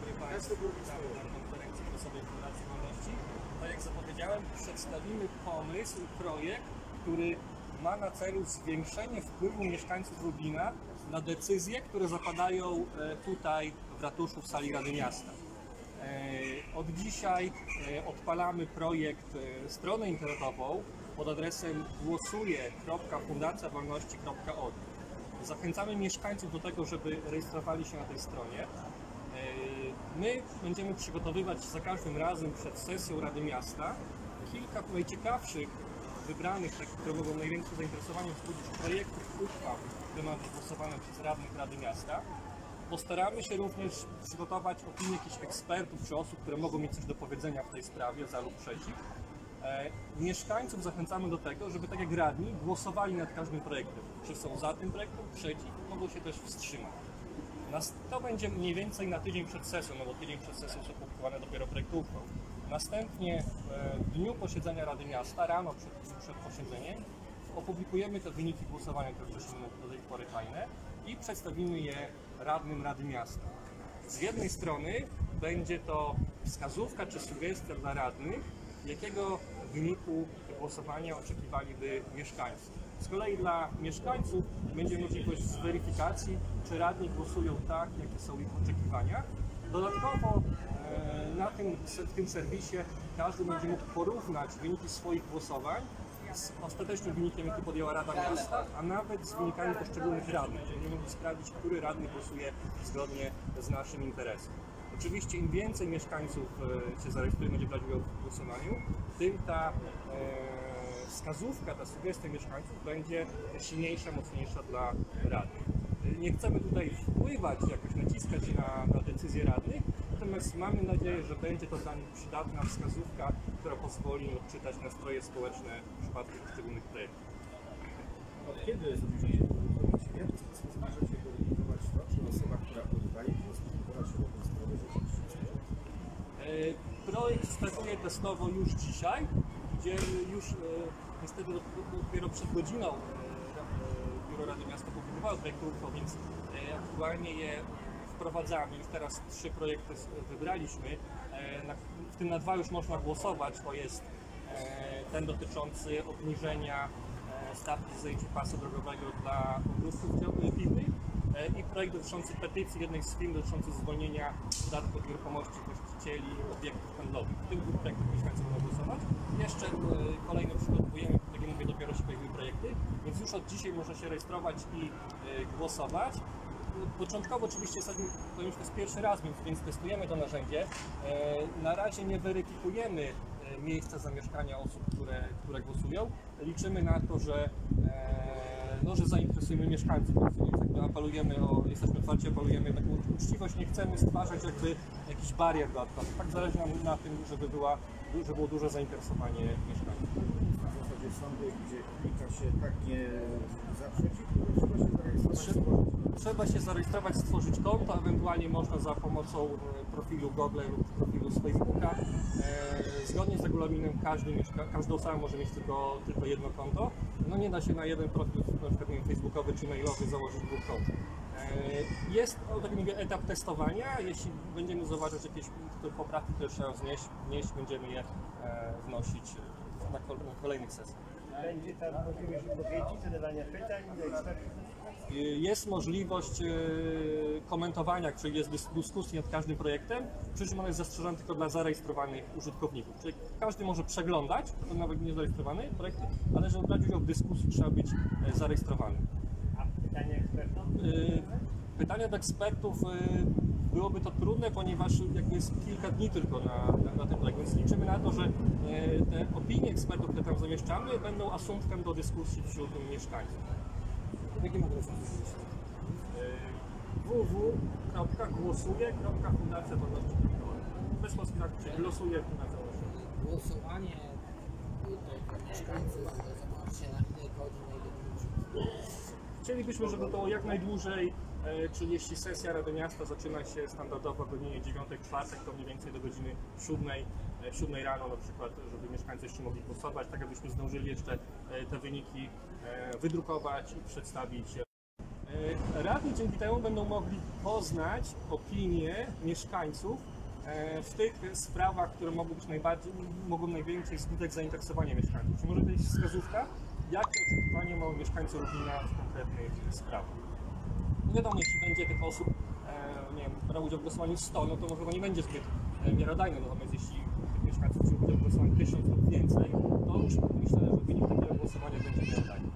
dobry Państwu. Konferencji prasowej Fundacji Wolności. Tak jak zapowiedziałem, przedstawimy pomysł, projekt, który ma na celu zwiększenie wpływu mieszkańców Lublina na decyzje, które zapadają e, tutaj w ratuszu w sali Rady Miasta. E, Od dzisiaj e, odpalamy projekt, stronę internetową pod adresem głosuje.fundacjawolności.org. Zachęcamy mieszkańców do tego, żeby rejestrowali się na tej stronie. My będziemy przygotowywać za każdym razem przed sesją Rady Miasta kilka najciekawszych, wybranych, takich, które mogą największe zainteresowanie wzbudzić projektów uchwał, które mają być głosowane przez radnych Rady Miasta. Postaramy się również przygotować opinie jakichś ekspertów czy osób, które mogą mieć coś do powiedzenia w tej sprawie, za lub przeciw. E, Mieszkańców zachęcamy do tego, żeby tak jak radni głosowali nad każdym projektem. Czy są za tym projektem, przeciw, mogą się też wstrzymać. To będzie mniej więcej na tydzień przed sesją, no bo tydzień przed sesją są publikowane dopiero projekty uchwał. Następnie e, w dniu posiedzenia Rady Miasta, rano przed, przed posiedzeniem, opublikujemy te wyniki głosowania, które wcześniej były do tej pory tajne i przedstawimy je radnym Rady Miasta. Z jednej strony będzie to wskazówka czy sugestia dla radnych, jakiego wyniku głosowania oczekiwaliby mieszkańcy. Z kolei dla mieszkańców będzie możliwość zweryfikacji, czy radni głosują tak, jakie są ich oczekiwania. Dodatkowo e, na tym, w tym serwisie każdy będzie mógł porównać wyniki swoich głosowań z ostatecznym wynikiem, jaki podjęła Rada Miasta, a nawet z wynikami poszczególnych radnych. Będziemy mogli sprawdzić, który radny głosuje zgodnie z naszym interesem. Oczywiście im więcej mieszkańców e, się zarejestruje, będzie brać udział w głosowaniu, tym ta e, wskazówka, ta sugestia mieszkańców będzie silniejsza, mocniejsza dla radnych. E, Nie chcemy tutaj wpływać, jakoś naciskać na, na decyzje radnych, natomiast mamy nadzieję, że będzie to dla nich przydatna wskazówka, która pozwoli odczytać nastroje społeczne w przypadku poszczególnych projektów. Od kiedy to robić? W jaki sposób to, czy osoba, która oddaje głos, która się do tej strony rzeczywiście E, Projekt startuje testowo już dzisiaj, gdzie już e, niestety do- dopiero przed godziną e, e, Biuro Rady Miasta publikowało projekt uchwał, więc aktualnie je wprowadzamy. Już teraz trzy projekty wybraliśmy. W tym na dwa już można głosować. To jest ten dotyczący obniżenia stawki zajęcie pasu drogowego dla ogródków piwnych i projekt dotyczący petycji jednej z firm dotyczący zwolnienia podatku od nieruchomości właścicieli obiektów handlowych. W tych dwóch projektach mieszkańcy mogą głosować. Jeszcze e, kolejno przygotowujemy, tak jak mówię, dopiero się pojawiły projekty, więc już od dzisiaj można się rejestrować i e, głosować. Początkowo oczywiście to już jest pierwszy raz, więc, testujemy to narzędzie. E, Na razie nie weryfikujemy e, miejsca zamieszkania osób, które, które głosują. Liczymy na to, że, e, no, że zainteresujemy mieszkańców. Więc jakby apelujemy o, jesteśmy otwarci, apelujemy o taką uczciwość. Nie chcemy stwarzać jakby jakichś barier dodatkowych. Tak zależy nam na tym, żeby, była, żeby było duże zainteresowanie mieszkańców. w zasadzie sądy, gdzie klika się tak nie zaprzeci, to trzeba się zarejestrować. Trzeba- się zarejestrować, stworzyć konto, ewentualnie można za pomocą e, profilu Google lub profilu z Facebooka. E, Zgodnie z regulaminem każdy mieszka, osoba może mieć tylko, tylko jedno konto. No nie da się na jeden profil, na przykład wiem, facebookowy czy mailowy założyć dwóch kont. E, Jest, tak mówię, etap testowania. Jeśli będziemy zauważyć jakieś poprawki, które trzeba wnieść, wnieść będziemy je wnosić na kol- na kolejnych sesjach. Będzie tam możliwość wypowiedzi, zadawania pytań do ekspertów. Jest możliwość e, komentowania, czyli jest dys- dyskusji nad każdym projektem, przy czym ona jest zastrzeżona tylko dla zarejestrowanych użytkowników. Czyli każdy może przeglądać, to nawet nie zarejestrowany projekty, ale żeby brać udział w dyskusji trzeba być e, zarejestrowanym. A pytania ekspertów? E, Pytania do ekspertów byłoby to trudne, ponieważ jakby jest kilka dni tylko na, na, na ten projekt, więc liczymy na to, że e, te opinie ekspertów, które tam zamieszczamy, będą asumptem do dyskusji wśród mieszkańców. Mogą być możliwości? www.głosuje.fundacja.wolności.org Bez polskich znaków, czyli losuje Fundacja Wolności. głosowanie tutaj mieszkańcy zobaczcie na ile godzin, na ile minut. Chcielibyśmy, żeby to jak najdłużej, e, czyli jeśli sesja Rady Miasta zaczyna się standardowo o godzinie 9 czwartek, to mniej więcej do godziny 7, e, 7 rano na przykład, żeby mieszkańcy jeszcze mogli głosować, tak abyśmy zdążyli jeszcze e, te wyniki e, wydrukować i przedstawić. E, E, Radni dzięki temu będą mogli poznać opinie mieszkańców e, w tych sprawach, które mogą być najbardziej, mogą najwięcej wzbudzać zainteresowanie mieszkańców. Czy może to jest wskazówka, jakie oczekiwania mają mieszkańcy Lublina w konkretnych sprawach? No wiadomo, jeśli będzie tych osób, e, nie wiem, brało udział w głosowaniu 100, no to może to nie będzie zbyt e, miarodajne, natomiast jeśli tych mieszkańców udział w głosowaniu 1000 lub więcej, to już myślę, że wynik takiego głosowania będzie miarodajny.